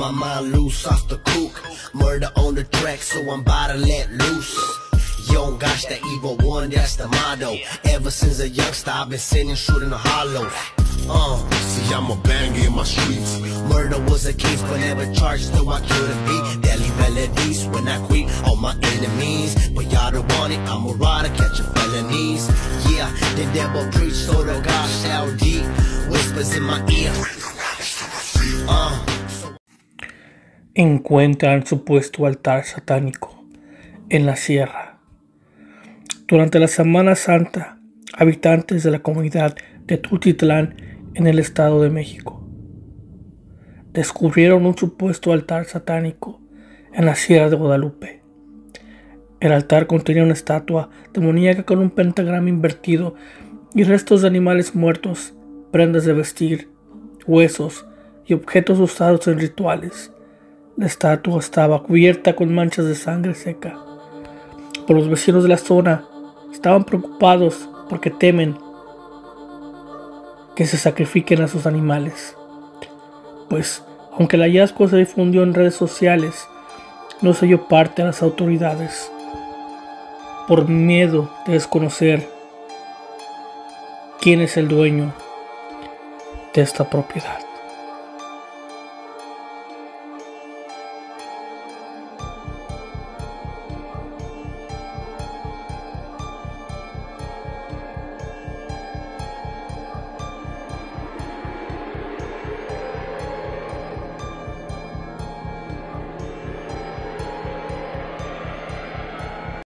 my mind loose off the cook. Murder on the track, so I'm about to let loose. Yo, gosh, that evil one, that's the motto. Ever since a youngster, I've been sitting shooting a hollow. Uh, see, I'm a banger in my streets. Murder was a case, but never charged, though I killed a beat. Deadly melodies when I quit all my enemies. But y'all don't want it, I'm a rider, catching felonies. Yeah, the devil preached, so the God shall deep. Whispers in my ear. Encuentran supuesto altar satánico en la sierra. Durante la Semana Santa, habitantes de la comunidad de Tultitlán en el Estado de México descubrieron un supuesto altar satánico en la Sierra de Guadalupe. El altar contenía una estatua demoníaca con un pentagrama invertido y restos de animales muertos, prendas de vestir, huesos y objetos usados en rituales. La estatua estaba cubierta con manchas de sangre seca. Por los vecinos de la zona estaban preocupados porque temen que se sacrifiquen a sus animales. Pues, aunque el hallazgo se difundió en redes sociales, no se dio parte a las autoridades por miedo de desconocer quién es el dueño de esta propiedad.